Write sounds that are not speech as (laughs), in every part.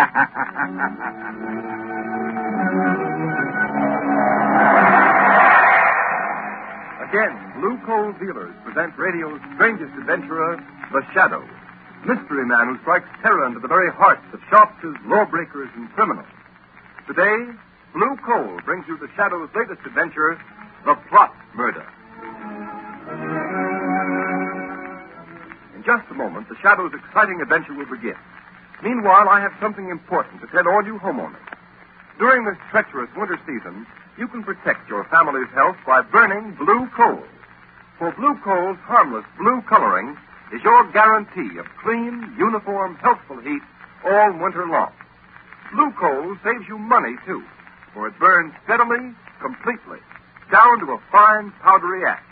(laughs) Again, Blue Coal Dealers present radio's strangest adventurer, The Shadow. Mystery man who strikes terror into the very hearts of shopkeepers, lawbreakers, and criminals. Today, Blue Coal brings you The Shadow's latest adventure, The Plot Murder. In just a moment, The Shadow's exciting adventure will begin. Meanwhile, I have something important to tell all you homeowners. During this treacherous winter season, you can protect your family's health by burning blue coal. For blue coal's harmless blue coloring is your guarantee of clean, uniform, healthful heat all winter long. Blue coal saves you money, too, for it burns steadily, completely, down to a fine, powdery ash.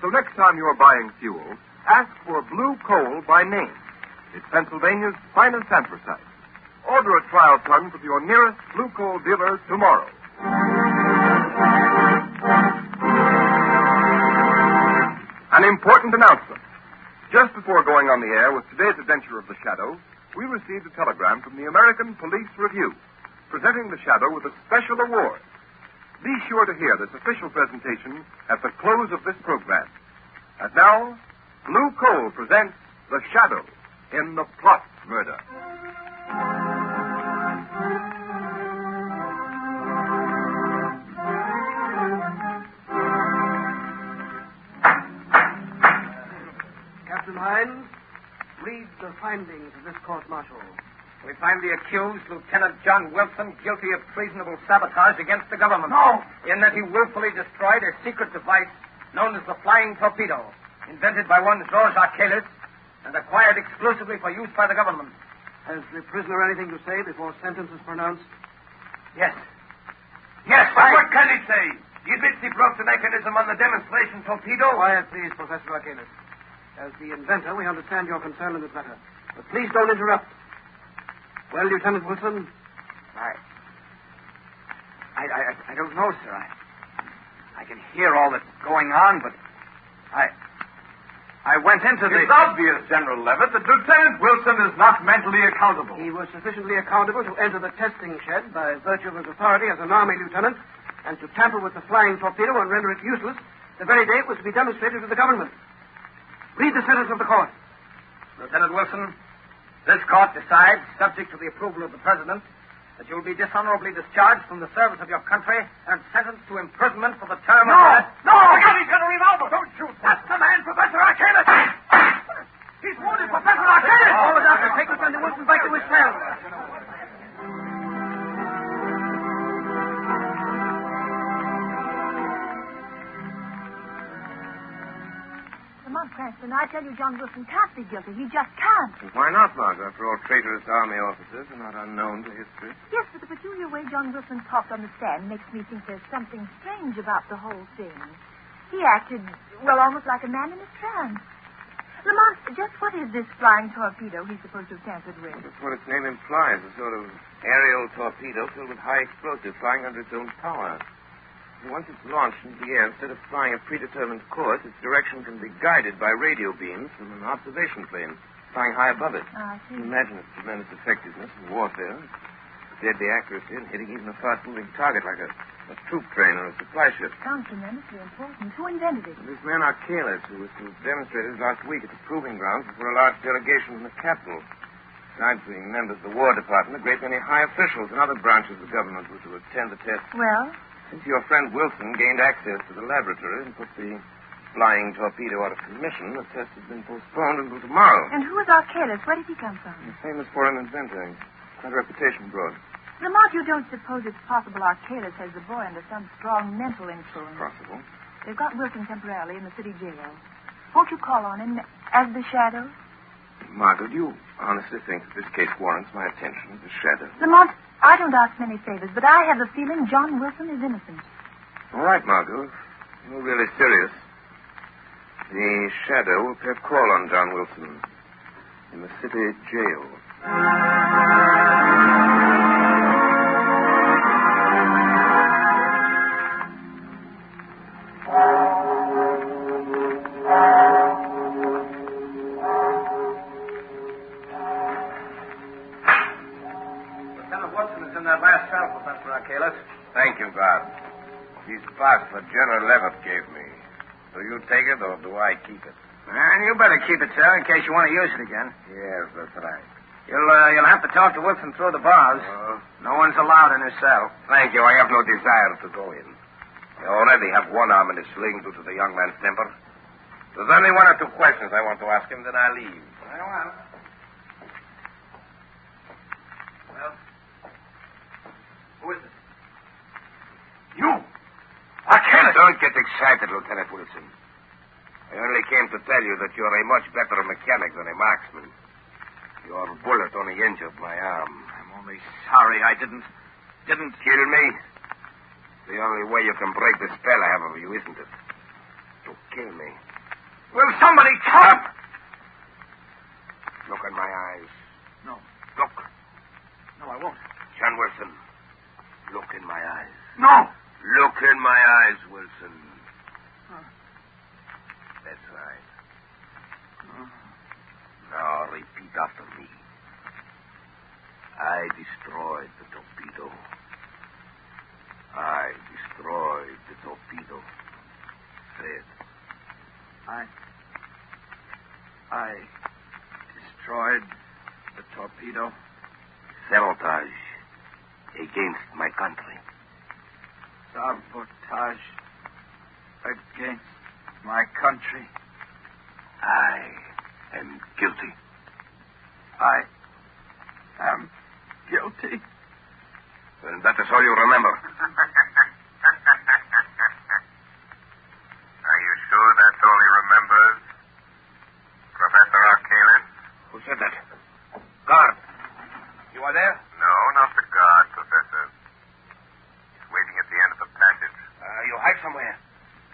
So next time you're buying fuel, ask for blue coal by name. It's Pennsylvania's finest anthracite. Order a trial ton from your nearest blue coal dealer tomorrow. An important announcement. Just before going on the air with today's adventure of the Shadow, we received a telegram from the American Police Review, presenting the Shadow with a special award. Be sure to hear this official presentation at the close of this program. And now, Blue Coal presents The Shadow in the Plot Murder. Captain Hines, read the findings of this court martial. We find the accused, Lieutenant John Wilson, guilty of treasonable sabotage against the government. No! In that he willfully destroyed a secret device known as the flying torpedo, invented by one George Archelis and acquired exclusively for use by the government. Has the prisoner anything to say before sentence is pronounced? Yes. Yes, but I- what can he say? He admits he broke the mechanism on the demonstration torpedo. Quiet, please, Professor Arcanis. As the inventor, we understand your concern in this matter. But please don't interrupt. Well, Lieutenant Wilson, I, I, I, I don't know, sir. I, I can hear all that's going on, but I, I went into the. It's obvious, General Levitt, that Lieutenant Wilson is not mentally accountable. he was sufficiently accountable to enter the testing shed by virtue of his authority as an Army lieutenant and to tamper with the flying torpedo and render it useless the very day it was to be demonstrated to the government. Read the sentence of the court. Lieutenant Wilson, this court decides, subject to the approval of the President, that you will be dishonorably discharged from the service of your country and sentenced to imprisonment for the term of life. No! Look out, he's got a revolver! Don't shoot! That's the man, Professor Arcanis! Ah! He's wounded, Professor Arcanis! All oh, the doctor, take Lieutenant Wilson back to his cell. Lamont Cranston, I tell you, John Wilson can't be guilty. He just can't. Why not, Margot? After all, traitorous army officers are not unknown to history. Yes, but the peculiar way John Wilson talked on the stand makes me think there's something strange about the whole thing. He acted, well, almost like a man in a trance. Lamont, just what is this flying torpedo he's supposed to have tampered with? That's what its name implies, a sort of aerial torpedo filled with high explosive flying under its own power. Once it's launched into the air, instead of flying a predetermined course, its direction can be guided by radio beams from an observation plane flying high above it. Ah, I see. Imagine its tremendous effectiveness in warfare, its deadly accuracy in hitting even a fast-moving target like a, a troop train or a supply ship. Sounds tremendously important. Who invented it? This man Arcalis, who was to have demonstrated last week at the proving grounds before a large delegation from the capital. Besides being members of the War Department, a great many high officials and other branches of the government were to attend the test. Well, Since your friend Wilson gained access to the laboratory and put the flying torpedo out of commission, the test has been postponed until tomorrow. and who is Arcalis? Where did he come from? He's famous foreign inventor. He's Quite a reputation abroad. Lamont, you don't suppose it's possible Arcalis has the boy under some strong mental influence? Possible. They've got Wilson temporarily in the city jail. Won't you call on him as the shadow? Margot, do you honestly think that this case warrants my attention as a shadow? Lamont, I don't ask many favors, but I have a feeling John Wilson is innocent. All right, Margot. You're really serious. The shadow will a call on John Wilson in the city jail. That General Levitt gave me. Do you take it or do I keep it? And you better keep it, sir, in case you want to use it again. Yes, that's right. You'll uh, you'll have to talk to Wilson through the bars. Uh, No one's allowed in his cell. thank you. I have no desire to go in. I already have one arm in a sling due to the young man's temper. There's only one or two questions I want to ask him, then I'll leave. Very. Well, who is it? You! Arcanis! Don't get excited, Lieutenant Wilson. I only came to tell you that you're a much better mechanic than a marksman. Your bullet only injured my arm. I'm only sorry I didn't didn't Kill me? The only way you can break the spell I have over you, isn't it? To kill me. Will somebody talk? Look in my eyes. No. Look. No, I won't. John Wilson. Look in my eyes. No. Look in my eyes, Wilson. That's right. Now repeat after me. I destroyed the torpedo. I destroyed the torpedo. Say it. I I destroyed the torpedo. Sabotage against my country. Sabotage against my country. I am guilty. I am guilty. Well, that is all you remember. (laughs) Are you sure that's all he remembers? Professor Arcalis? Who said that? Guard. You are there? No, not the guard, Professor. He's waiting at the end of the passage. Uh, you hide somewhere.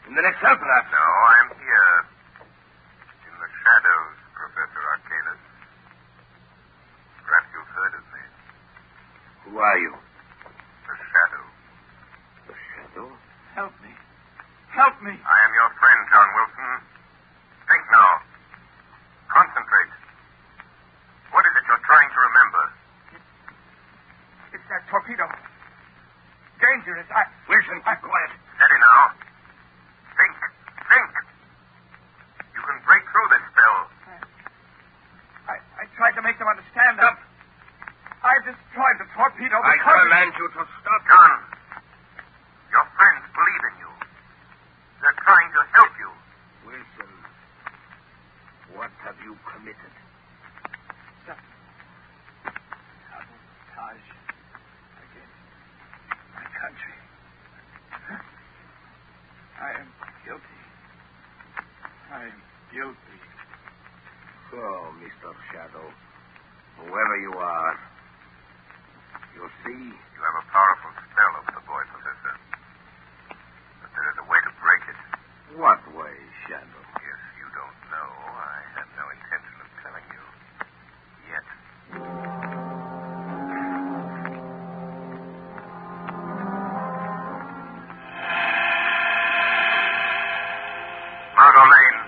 In the next cell, perhaps. No, I'm here. In the shadows, Professor Arcalis. Perhaps you've heard of me. Who are you? The Shadow. The shadow? Help me. Help me. I am your friend, John Wilson. Think now. Concentrate. What is it you're trying to remember? It's that torpedo. Dangerous. I Wilson, keep quiet. Steady now. Think. Think. You can break through this spell. I, I tried to make them understand that. I destroyed the torpedo I because command you to stop. John, your friends believe in you. They're trying to help you. Wilson, what have you committed? sabotage against my country. I am guilty. I am guilty. So, Mr. Shadow, whoever you are, you'll see, You have a powerful spell over the boy, Professor. But there is a way to break it. what way, Shadow? If you don't know, I have no intention of telling you. Yet. Margot Lane.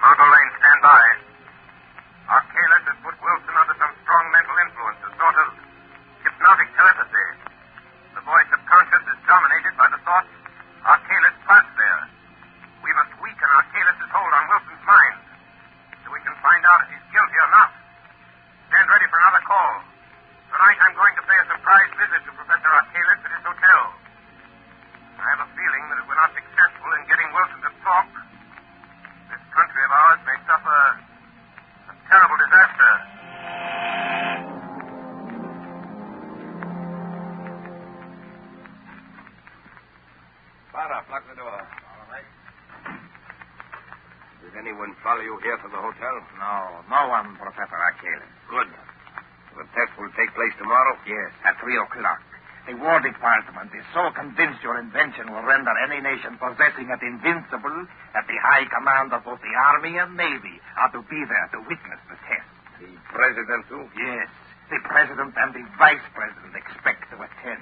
Margot Lane, stand by. Arcalis has put Wilson under some strong mental influence, a sort of hypnotic telepathy. The boy's subconscious is dominated by the thoughts Arcalis plants there. We must weaken Arcalis' hold on Wilson's mind so we can find out if he's guilty or not. Stand ready for another call. Tonight I'm going to pay a surprise visit to Professor Arcalis at his hotel. I have a feeling that if we're not successful in getting Wilson to talk, this country of ours may suffer a terrible disaster. Father, lock the door. All right. Did anyone follow you here to the hotel? No, no one, Professor Arcalis. Good. The test will take place tomorrow? Yes, at three o'clock. The War Department is so convinced your invention will render any nation possessing it invincible that the high command of both the Army and Navy are to be there to witness the test. The president, too? Yes, the President and the Vice President expect to attend,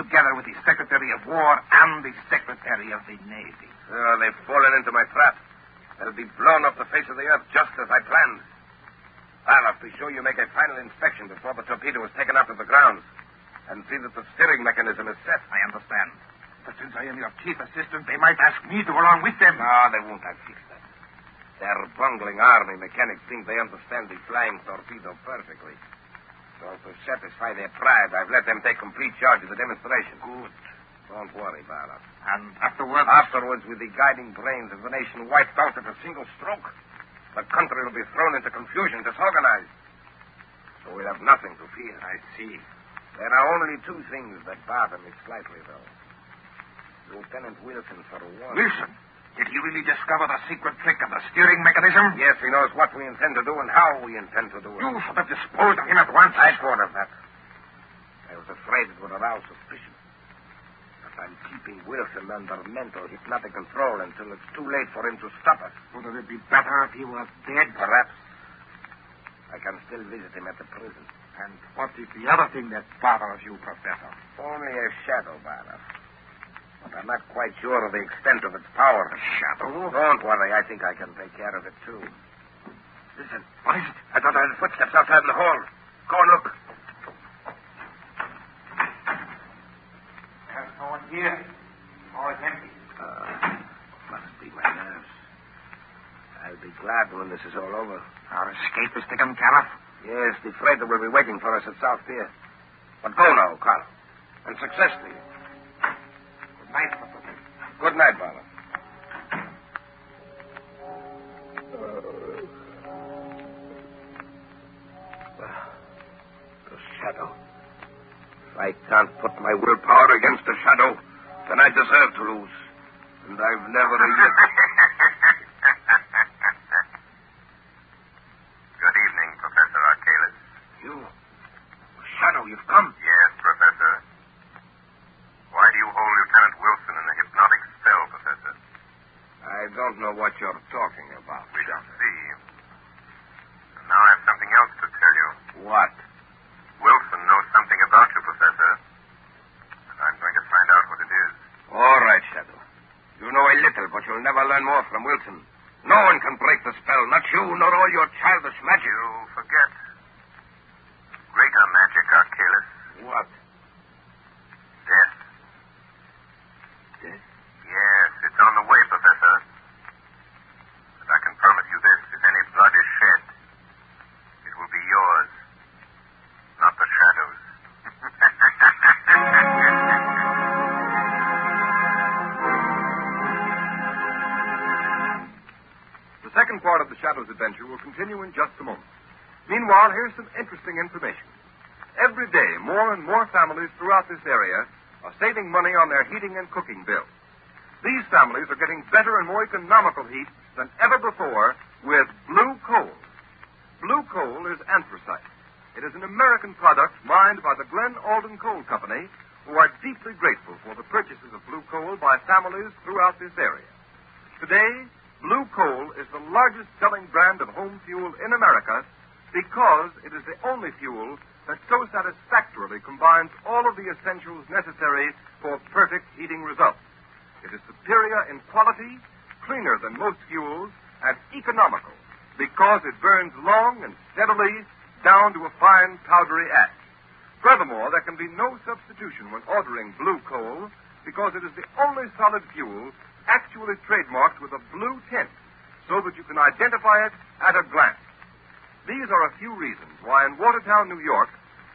together with the Secretary of War and the Secretary of the Navy. Oh, they've fallen into my trap. They'll be blown off the face of the earth just as I planned. To be sure you make a final inspection before the torpedo is taken out of the grounds. and see that the steering mechanism is set. I understand. But since I am your chief assistant, they might ask me to go along with them. No, they won't. I'll fix that. Their bungling army mechanics think they understand the flying torpedo perfectly. So to satisfy their pride, I've let them take complete charge of the demonstration. Good. Don't worry, Barlow. And afterwards? Afterwards, with the guiding brains of the nation wiped out at a single stroke, the country will be thrown into confusion, disorganized. So we'll have nothing to fear. I see. There are only two things that bother me slightly, though. Lieutenant Wilson, for one. Wilson, did he really discover the secret trick of the steering mechanism? Yes, he knows what we intend to do and how we intend to do it. You should have disposed of him at once. I thought of that. I was afraid it would arouse suspicion. I'm keeping Wilson under mental hypnotic control until it's too late for him to stop us. Wouldn't it be better if he was dead? Perhaps. I can still visit him at the prison. And what is the other thing that bothers you, Professor? Only a shadow, Barlow. But I'm not quite sure of the extent of its power. A shadow? Don't worry. I think I can take care of it, too. Listen. What is it? I thought I heard footsteps outside in the hall. Go and look. There's no one here. All is empty. Uh, must be my nerves. I'll be glad when this is all over. Our escape is taken care of. Yes, the freighter will be waiting for us at South Pier. But go now, Carl. And success to you. Good night, Professor. Good night, Barlow. The shadow. I can't put my willpower against the shadow, then I deserve to lose. And I've never (laughs) yet. Continue in just a moment. Meanwhile, here's some interesting information. Every day, more and more families throughout this area are saving money on their heating and cooking bills. These families are getting better and more economical heat than ever before with blue coal. Blue coal is anthracite. It is an American product mined by the Glen Alden Coal Company, who are deeply grateful for the purchases of blue coal by families throughout this area. Today, Blue Coal is the largest selling brand of home fuel in America because it is the only fuel that so satisfactorily combines all of the essentials necessary for perfect heating results. It is superior in quality, cleaner than most fuels, and economical because it burns long and steadily down to a fine powdery ash. Furthermore, there can be no substitution when ordering blue coal because it is the only solid fuel actually trademarked with a blue tint so that you can identify it at a glance. These are a few reasons why in Watertown, New York,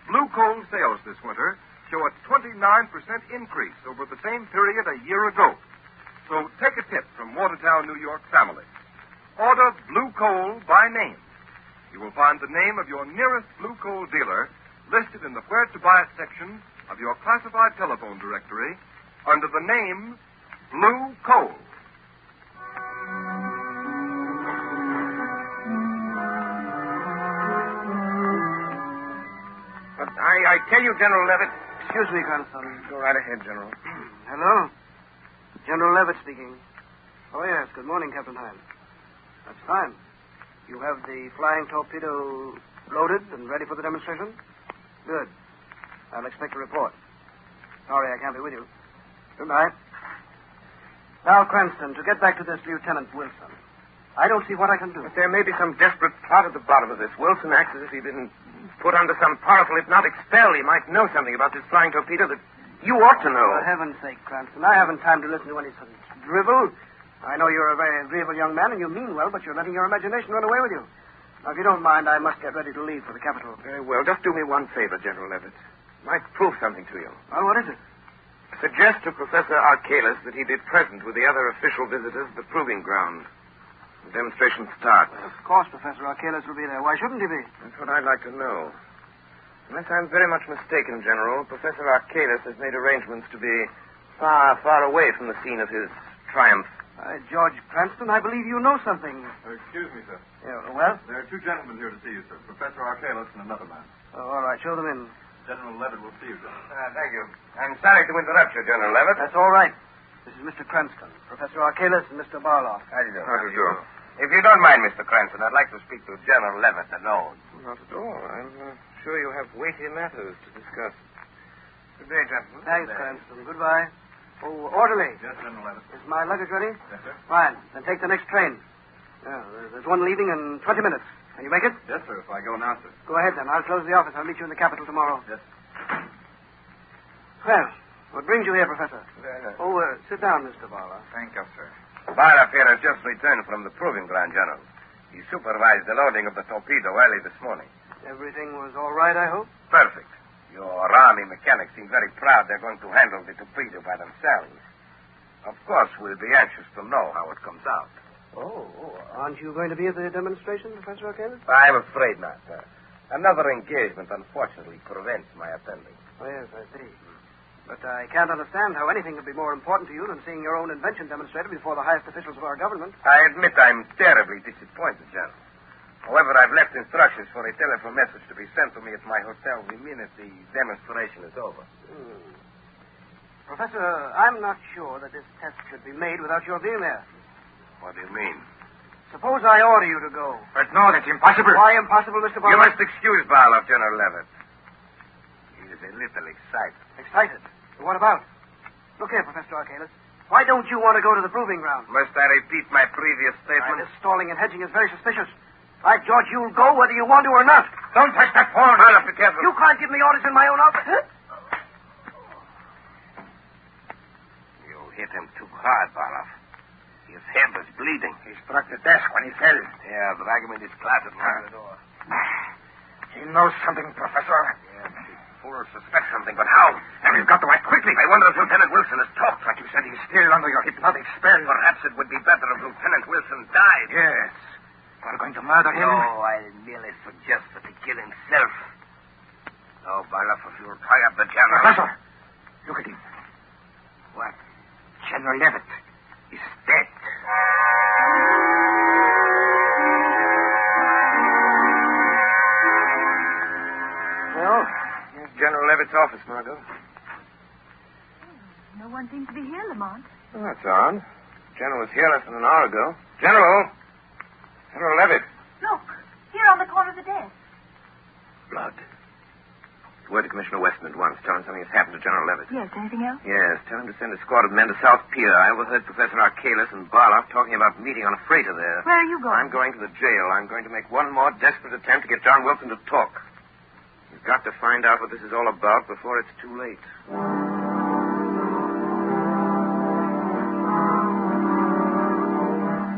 blue coal sales this winter show a 29% increase over the same period a year ago. So take a tip from Watertown, New York family. Order blue coal by name. You will find the name of your nearest blue coal dealer listed in the Where to Buy It section of your classified telephone directory under the name Blue Coal. But uh, I, I tell you, General Levitt. Excuse me, Consul. Go right ahead, General. (clears throat) Hello? General Levitt speaking. Oh, yes. Good morning, Captain Hines. That's fine. You have the flying torpedo loaded and ready for the demonstration? Good. I'll expect a report. Sorry I can't be with you. Good night. Now, Cranston, to get back to this Lieutenant Wilson. I don't see what I can do. But there may be some desperate plot at the bottom of this. Wilson acts as if he'd been put under some powerful hypnotic spell, he might know something about this flying torpedo that you ought to know. For heaven's sake, Cranston, I haven't time to listen to any such drivel. I know you're a very agreeable young man and you mean well, but you're letting your imagination run away with you. Now, if you don't mind, I must get ready to leave for the capital. Very well. Just do me one favor, General Levitt. Might prove something to you. Well, what is it? Suggest to Professor Arcalis that he be present with the other official visitors at the proving ground. The demonstration starts. Of course, Professor Arcalis will be there. Why shouldn't he be? That's what I'd like to know. Unless I'm very much mistaken, General, Professor Arcalis has made arrangements to be far, far away from the scene of his triumph. Uh, George Cranston, I believe you know something. Uh, excuse me, sir. Yeah, well? There are two gentlemen here to see you, sir. Professor Arcalis and another man. Oh, all right, show them in. General Levitt will see you, sir. Uh, thank you. I'm sorry to interrupt you, General Levitt. That's all right. This is Mr. Cranston, Professor Arcalis, and Mr. Barloff. How do you do? How do you do? If you don't mind, Mr. Cranston, I'd like to speak to General Levitt alone. Not at all. I'm uh, sure you have weighty matters to discuss. Good day, gentlemen. Thanks, Good day. Cranston. Goodbye. Oh, orderly. Yes, General Levitt. Is my luggage ready? Yes, sir. Fine. Then take the next train. Yeah, there's one leaving in 20 minutes. Can you make it? Yes, sir, if I go now, sir. Go ahead, then. I'll close the office. I'll meet you in the capital tomorrow. Yes. Well, what brings you here, Professor? Nice. Oh, uh, sit down, Mr. Barloff. Thank you, sir. Barloff here has just returned from the proving ground, General. He supervised the loading of the torpedo early this morning. Everything was all right, I hope? Perfect. Your army mechanics seem very proud they're going to handle the torpedo by themselves. Of course, we'll be anxious to know how it comes out. Oh, aren't you going to be at the demonstration, Professor Arcalis? I'm afraid not, sir. Another engagement, unfortunately, prevents my attending. Oh, yes, I see. But I can't understand how anything could be more important to you than seeing your own invention demonstrated before the highest officials of our government. I admit I'm terribly disappointed, General. However, I've left instructions for a telephone message to be sent to me at my hotel the minute the demonstration is over. Hmm. Professor, I'm not sure that this test should be made without your being there. What do you mean? Suppose I order you to go. But no, that's impossible. Why impossible, Mr. Barlow? You must excuse Barloff, General Levitt. He is a little excited. Excited. What about? Look here, Professor Arcalis. Why don't you want to go to the proving ground? Must I repeat my previous statement? this stalling and hedging is very suspicious. By George, you'll go whether you want to or not. Don't touch that phone. Barloff, be careful. You can't give me orders in my own office. You hit him too hard, Barloff. His head was bleeding. He struck the desk when he fell. Yeah, drag him in his closet near the door. He knows something, Professor. Yes, the fool suspects something, but how? And we've got to act quickly. I wonder if Lieutenant Wilson has talked. Like you said, he's still under your hypnotic spell. Perhaps it would be better if Lieutenant Wilson died. Yes. We're going to murder him? No, I'll merely suggest that he kill himself. Oh, Barloff, if you'll tie up the general... Professor! Look at him. What? General Levitt is dead. Well, here's General Levitt's office, Margot. Hmm, no one seems to be here, Lamont. Well, that's odd. General was here less than an hour ago. General! General Levitt. Look, here on the corner of the desk. Blood. Word to Commissioner Weston at once. Tell him something has happened to General Levitt. Yes, anything else? Yes, tell him to send a squad of men to South Pier. I overheard Professor Arcalis and Barloff talking about meeting on a freighter there. Where are you going? I'm going to the jail. I'm going to make one more desperate attempt to get John Wilson to talk. We've got to find out what this is all about before it's too late.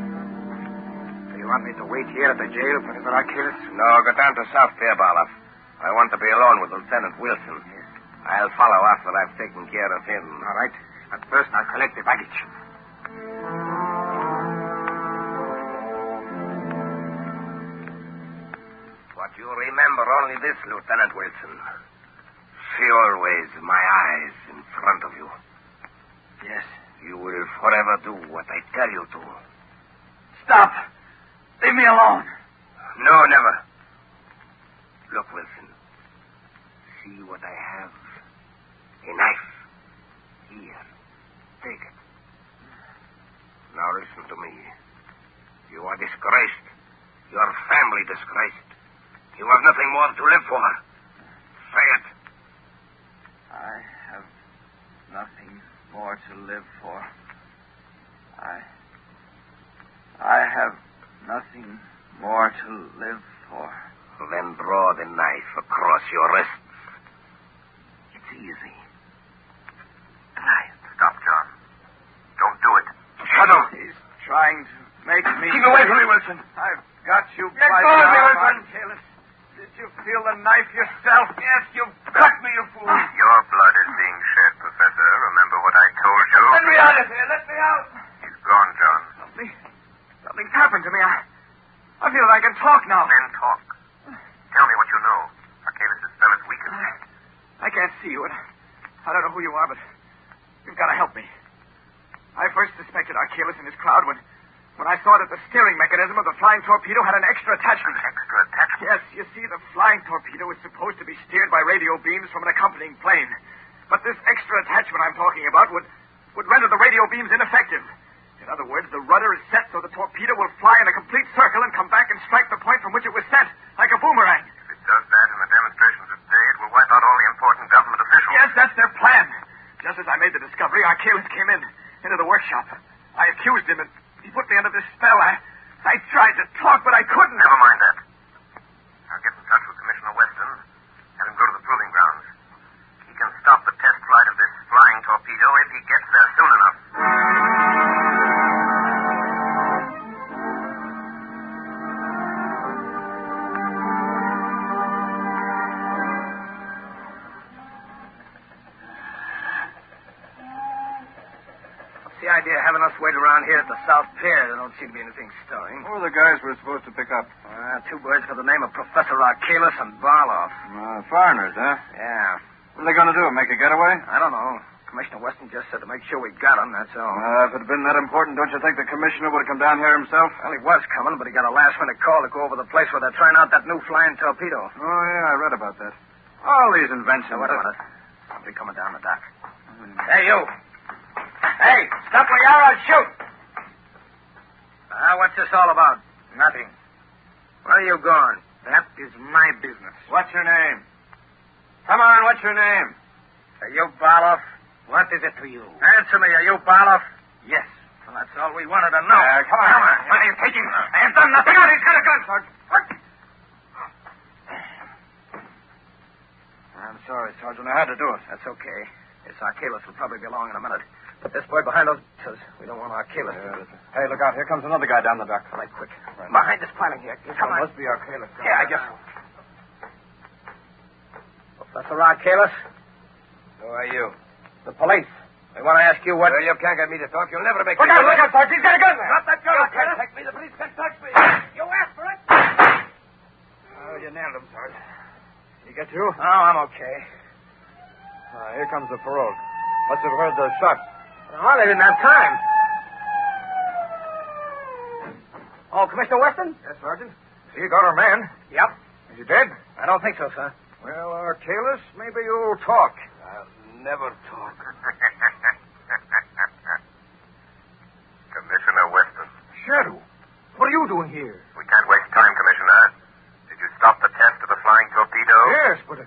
Do You want me to wait here at the jail, Professor Arcalis? No, go down to South Pier, Barloff. I want to be alone with Lieutenant Wilson. I'll follow after I've taken care of him. All right. But first, I'll collect the baggage. But you remember only this, Lieutenant Wilson. See always my eyes in front of you. Yes. You will forever do what I tell you to. Stop. Leave me alone. No, never. Look, Wilson. See what I have? A knife. Here. Take it. Now listen to me. You are disgraced. Your family disgraced. You have nothing more to live for. Say it. I have nothing more to live for. I. I have nothing more to live for. Then draw the knife across your wrists. It's easy. Try it. Stop, John. Don't do it. Shadow! He's trying to make me. Keep away from me, Wilson. I've got you Let by go the of me, arm, Wilson. Archelaus. Did you feel the knife yourself? Yes, you cut me, you fool. Your blood is being shed, Professor. Remember what I told you? Let me out of here. Let me out. He's gone, John. Something, something's happened to me. I, I feel like I can talk now. Then talk. Tell me what you know. Arcalis' spell is weakened. I can't see you, and I don't know who you are, but you've got to help me. I first suspected Archelaus and his crowd when, when I saw that the steering mechanism of the flying torpedo had an extra attachment. Extra attachment. Yes, you see, the flying torpedo is supposed to be steered by radio beams from an accompanying plane. But this extra attachment I'm talking about would, would render the radio beams ineffective. In other words, the rudder is set so the torpedo will fly in a complete circle and come back and strike the point from which it was sent, like a boomerang. If it does that in the demonstrations of today, it will wipe out all the important government officials. Yes, that's their plan. As I made the discovery, Archelaus came in, into the workshop. I accused him, and he put me under this spell. I, I tried to talk, but I couldn't. Never mind that. South Pier? There don't seem to be anything stirring. Who are the guys we're supposed to pick up? Uh, two boys for the name of Professor Archelaus and Barloff. Uh, foreigners, huh? Yeah. What are they going to do? Make a getaway? I don't know. Commissioner Weston just said to make sure we got them, that's all. Uh, if it had been that important, don't you think the commissioner would have come down here himself? Well, he was coming, but he got a last-minute call to go over the place where they're trying out that new flying torpedo. Oh, yeah, I read about that. All these inventions. Now, wait a minute. Somebody coming down the dock. Hey, you. Hey, stop where you are, I'll shoot. Ah, what's this all about? Nothing. Where are you going? That is my business. What's your name? Come on, what's your name? Are you Barloff? What is it to you? Answer me, are you Barloff? Yes. Well, that's all we wanted to know. Uh, come on. What are you taking? I have done nothing. He's got a gun, Sergeant. What? I'm sorry, Sergeant. I had to do it. That's okay. This Archelaus will probably be along in a minute. This boy behind those says we don't want Archelaus. Yeah, that's- hey, look out. Here comes another guy down the dock. All right, quick. Right. Behind this piling here. This Come one on. must be our Archelaus. Yeah, I guess. Professor Archelaus, Who are you? the police. We want to ask you what. Well, you can't get me to talk. You'll never make Look me out, look out, Sergeant. He's got a gun there. Drop that gun, You can't take me. The police can't touch me. You asked for it. Oh, you nailed him, Sergeant. He get you? Oh, I'm okay. Uh, here comes the parole. Must have heard the shots. Oh, they didn't have time. Oh, Commissioner Weston? Yes, Sergeant. So you got our man. Yep. Is he dead? I don't think so, sir. Well, Archelaus, maybe you'll talk. I'll never talk. (laughs) Commissioner Weston. Shadow, what are you doing here? We can't waste time, Commissioner. Did you stop the test of the flying torpedo? Yes, but... uh,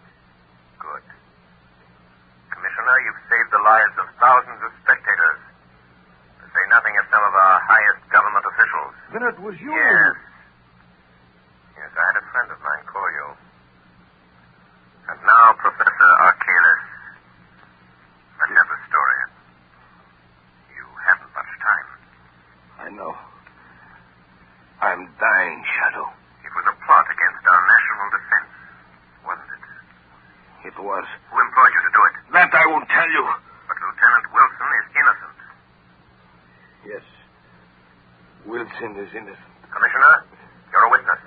Good. Commissioner, you've saved the lives of thousands of spectators. To say nothing of some of our highest government officials. Then it was you. Yes I had a friend of mine call you. And now, Professor Archelaus, let's have the story. You haven't much time. I know. I'm dying, Shadow. It was a plot against our national defense, wasn't it? It was. Who employed you to do it? That I won't tell you. But Lieutenant Wilson is innocent. Yes. Wilson is innocent. Commissioner, you're a witness.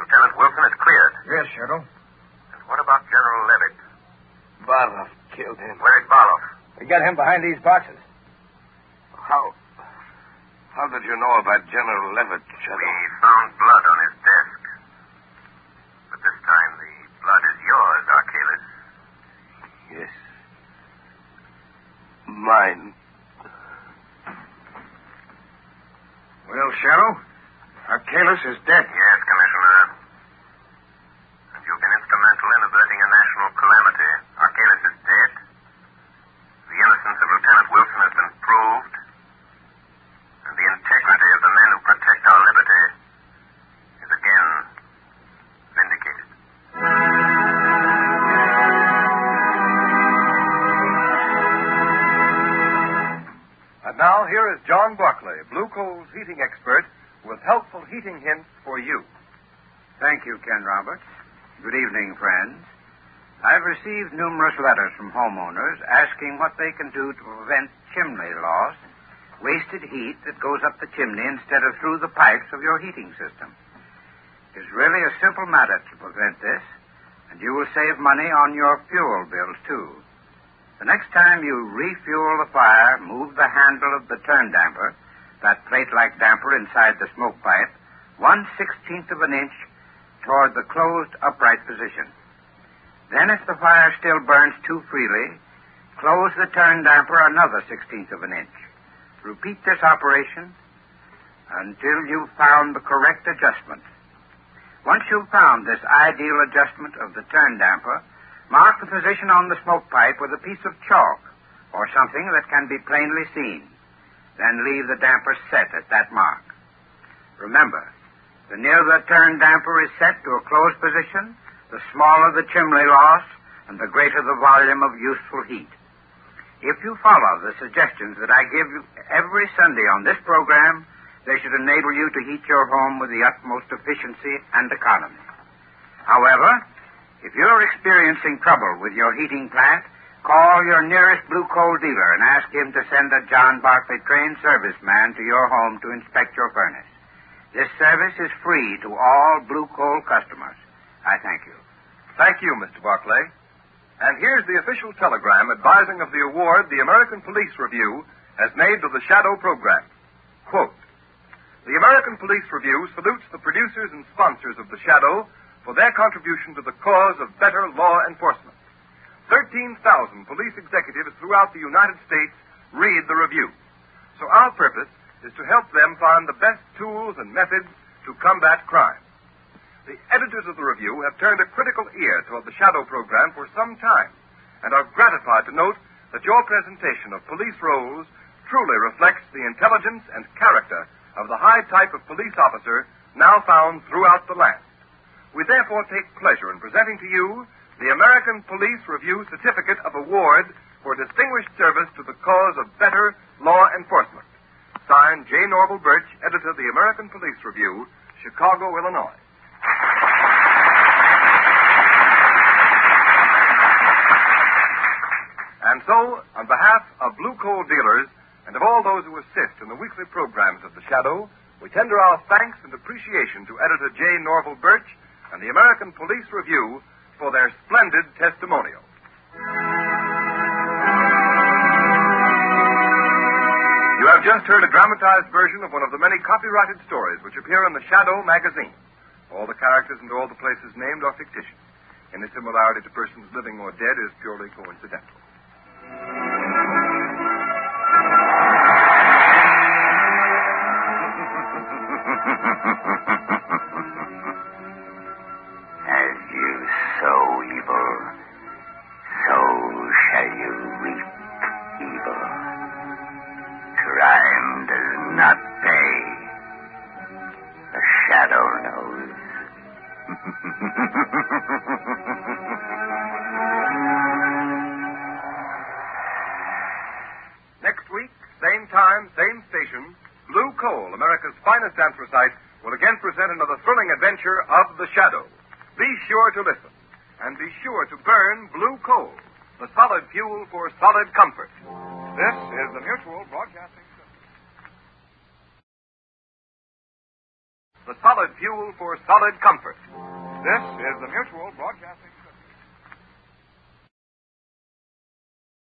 Lieutenant Wilson is cleared. Yes, Shadow. And what about General Levitt? Barloff killed him. Where is Barloff? We got him behind these boxes. How? How did you know about General Levitt, Shadow? We Coal's heating expert, with helpful heating hints for you. Thank you, Ken Roberts. Good evening, friends. I've received numerous letters from homeowners asking what they can do to prevent chimney loss, wasted heat that goes up the chimney instead of through the pipes of your heating system. It's really a simple matter to prevent this, and you will save money on your fuel bills, too. The next time you refuel the fire, move the handle of the turn damper, that plate-like damper inside the smoke pipe, one sixteenth of an inch toward the closed upright position. Then, if the fire still burns too freely, close the turn damper another sixteenth of an inch. Repeat this operation until you've found the correct adjustment. Once you've found this ideal adjustment of the turn damper, mark the position on the smoke pipe with a piece of chalk or something that can be plainly seen. Then leave the damper set at that mark. Remember, the nearer the turn damper is set to a closed position, the smaller the chimney loss and the greater the volume of useful heat. If you follow the suggestions that I give you every Sunday on this program, they should enable you to heat your home with the utmost efficiency and economy. However, if you're experiencing trouble with your heating plant, call your nearest blue coal dealer and ask him to send a John Barclay trained serviceman to your home to inspect your furnace. This service is free to all blue coal customers. I thank you. Thank you, Mr. Barclay. And here's the official telegram advising of the award the American Police Review has made to the Shadow program. Quote, the American Police Review salutes the producers and sponsors of the Shadow for their contribution to the cause of better law enforcement. 13,000 police executives throughout the United States read the review. So our purpose is to help them find the best tools and methods to combat crime. The editors of the review have turned a critical ear toward the Shadow program for some time and are gratified to note that your presentation of police roles truly reflects the intelligence and character of the high type of police officer now found throughout the land. We therefore take pleasure in presenting to you the American Police Review Certificate of Award for Distinguished Service to the Cause of Better Law Enforcement. Signed, J. Norval Birch, editor of the American Police Review, Chicago, Illinois. And so, on behalf of Blue Coal dealers and of all those who assist in the weekly programs of The Shadow, we tender our thanks and appreciation to editor J. Norval Birch and the American Police Review for their splendid testimonial. You have just heard a dramatized version of one of the many copyrighted stories which appear in the Shadow magazine. All the characters and all the places named are fictitious. Any similarity to persons living or dead is purely coincidental. Finest will again present another thrilling adventure of the Shadow. Be sure to listen, and be sure to burn Blue Coal, the solid fuel for solid comfort. This is the Mutual Broadcasting System. The solid fuel for solid comfort. This is the Mutual Broadcasting